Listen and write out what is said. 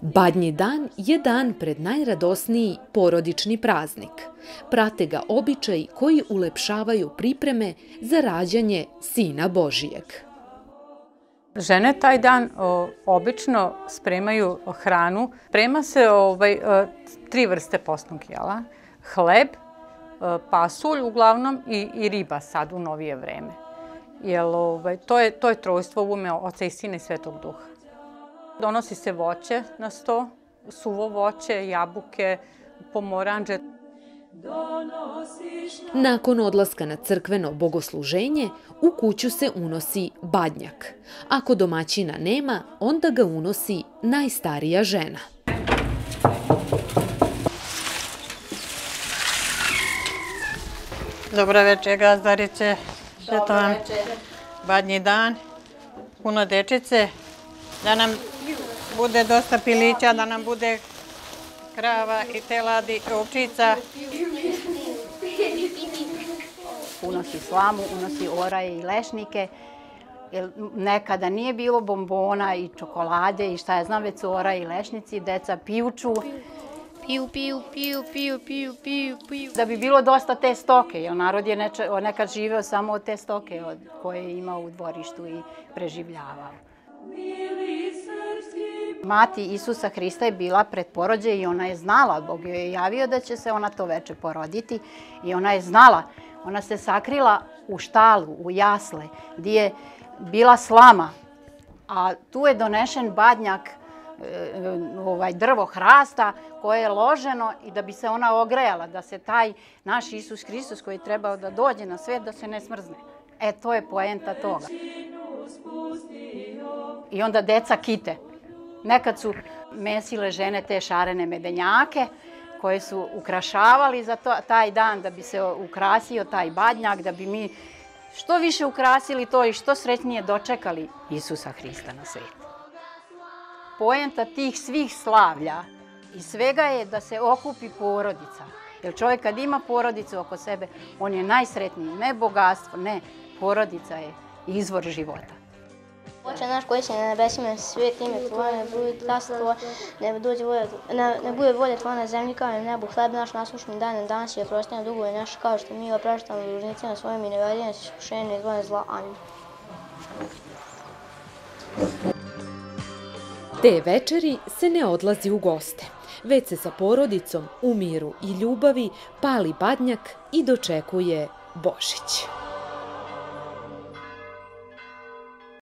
Badnji dan je dan pred najradosniji porodični praznik. Prate ga običaj koji ulepšavaju pripreme za rađanje Sina Božijeg. Žene taj dan obično spremaju hranu. Sprema se ovaj, o, tri vrste postnog jela. Hleb, o, pasulj uglavnom i, i riba sad u novije vreme. Jel, ovaj, to, je, to je trojstvo u ume Oca i Sina i Svetog Duha. Donosi se voće na sto, suvo voće, jabuke, pomoranđe. Nakon odlaska na crkveno bogosluženje, u kuću se unosi badnjak. Ako domaćina nema, onda ga unosi najstarija žena. Dobra večer, gazdarice. Sve to vam badnji dan, puno dečice, da nam bude dosta pilića, da nam bude krava i teladi, ovčica. Unosi slamu, unosi oraje i lešnike. Jer nekada nije bilo bombona i čokolade i šta ja znam, već su oraje i lešnici, deca pijuču. Piju, piju, piju, piju, piju, piju, piju. Da bi bilo dosta te stoke, jer narod je neče, nekad živeo samo od te stoke od, koje je imao u dvorištu i preživljavao. Mati Isusa Hrista je bila pred porođaj i ona je znala, Bog joj je javio da će se ona to veče poroditi i ona je znala. Ona se sakrila u štalu, u jasle, gdje je bila slama, a tu je donešen badnjak ovaj drvo hrasta koje je loženo i da bi se ona ogrejala, da se taj naš Isus Hristos koji je trebao da dođe na svet, da se ne smrzne. E, to je poenta toga. I onda deca kite. Nekad su mesile žene te šarene medenjake koje su ukrašavali za to, taj dan da bi se ukrasio taj badnjak, da bi mi što više ukrasili to i što srećnije dočekali Isusa Hrista na svijetu. Poenta tih svih slavlja i svega je da se okupi porodica. Jer čovjek kad ima porodicu oko sebe, on je najsretniji. Ne bogatstvo, ne. Porodica je izvor života. Oče naš koji si na nebesima, svijet ime Tvoje, ne bude Tvoje, ne, ne, bude volja Tvoja na zemlji kao i nebu. Hleb naš nasušni dan, danas i oprosti nam dugove naše kao što mi opraštamo dužnicima svojim i ne se iskušenje i zla. Amin. Te večeri se ne odlazi u goste, već se sa porodicom u miru i ljubavi pali badnjak i dočekuje Božić.